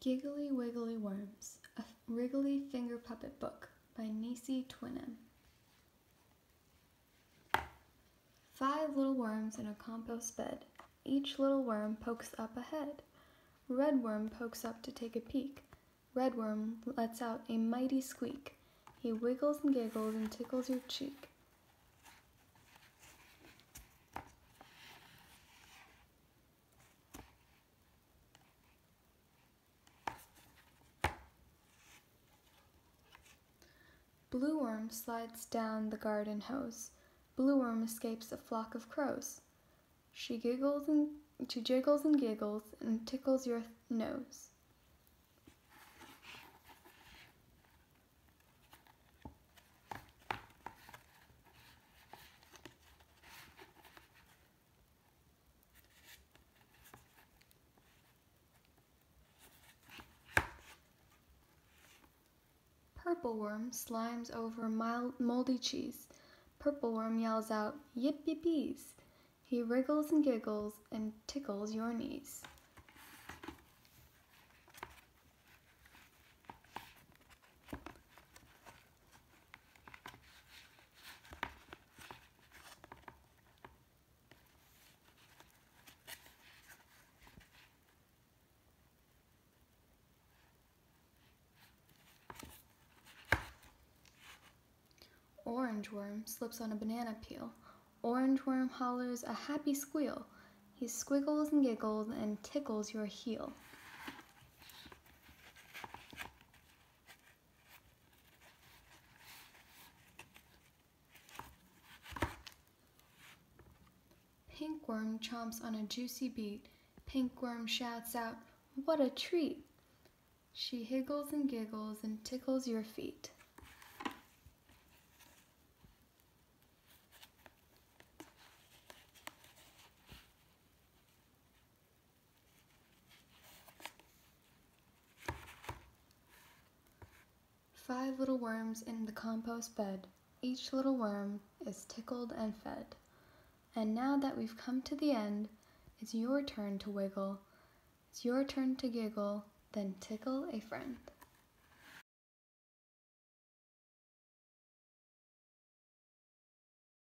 Giggly Wiggly Worms, a Wriggly Finger Puppet Book by Neecy Twinem. Five little worms in a compost bed. Each little worm pokes up ahead. Red worm pokes up to take a peek. Red worm lets out a mighty squeak. He wiggles and giggles and tickles your cheek. Blue worm slides down the garden hose. Blue worm escapes a flock of crows. She giggles and she jiggles and giggles and tickles your nose. Purple worm slimes over mild, moldy cheese. Purple worm yells out, yip yip bees. He wriggles and giggles and tickles your knees. Orange worm slips on a banana peel. Orange worm hollers a happy squeal. He squiggles and giggles and tickles your heel. Pink worm chomps on a juicy beet. Pink worm shouts out, What a treat! She higgles and giggles and tickles your feet. Five little worms in the compost bed. Each little worm is tickled and fed. And now that we've come to the end, it's your turn to wiggle. It's your turn to giggle, then tickle a friend.